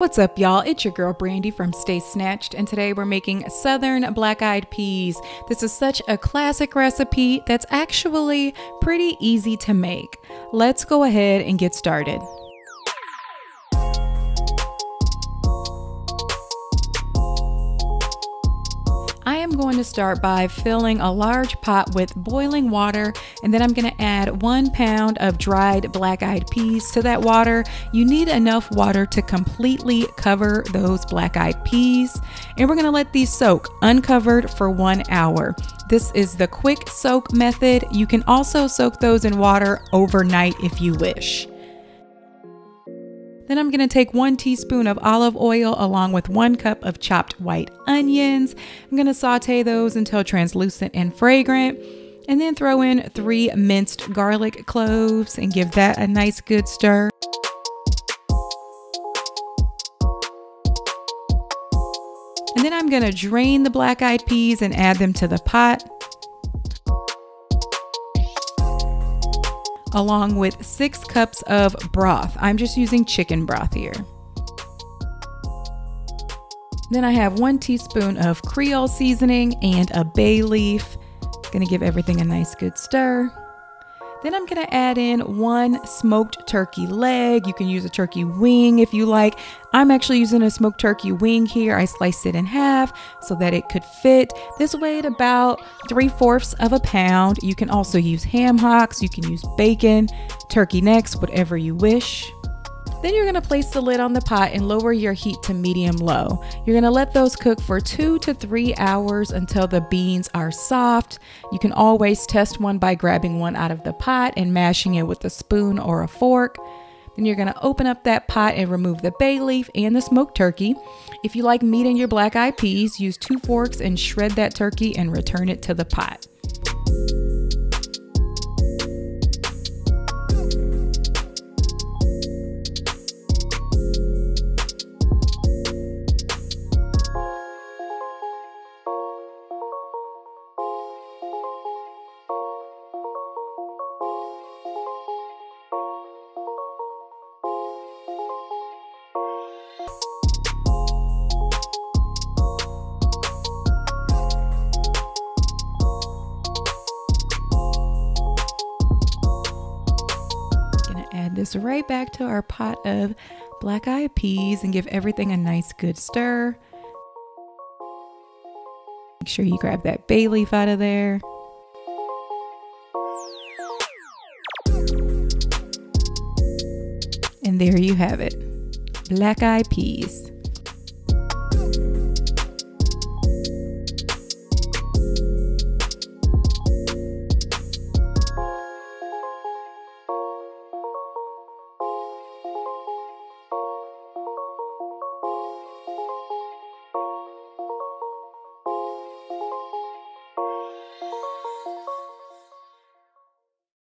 What's up, y'all? It's your girl Brandy from Stay Snatched, and today we're making Southern Black Eyed Peas. This is such a classic recipe that's actually pretty easy to make. Let's go ahead and get started. I am going to start by filling a large pot with boiling water and then I'm going to add one pound of dried black eyed peas to that water. You need enough water to completely cover those black eyed peas and we're going to let these soak uncovered for one hour. This is the quick soak method. You can also soak those in water overnight if you wish. Then I'm going to take one teaspoon of olive oil along with one cup of chopped white onions. I'm going to saute those until translucent and fragrant. And then throw in three minced garlic cloves and give that a nice good stir. And then I'm going to drain the black eyed peas and add them to the pot. Along with six cups of broth. I'm just using chicken broth here. Then I have one teaspoon of Creole seasoning and a bay leaf. Gonna give everything a nice good stir. Then I'm gonna add in one smoked turkey leg. You can use a turkey wing if you like. I'm actually using a smoked turkey wing here. I sliced it in half so that it could fit. This weighed about three fourths of a pound. You can also use ham hocks, you can use bacon, turkey necks, whatever you wish. Then you're gonna place the lid on the pot and lower your heat to medium low. You're gonna let those cook for two to three hours until the beans are soft. You can always test one by grabbing one out of the pot and mashing it with a spoon or a fork. Then you're gonna open up that pot and remove the bay leaf and the smoked turkey. If you like meat in your black eyed peas, use two forks and shred that turkey and return it to the pot. This right back to our pot of black eyed peas and give everything a nice good stir. Make sure you grab that bay leaf out of there. And there you have it black eyed peas.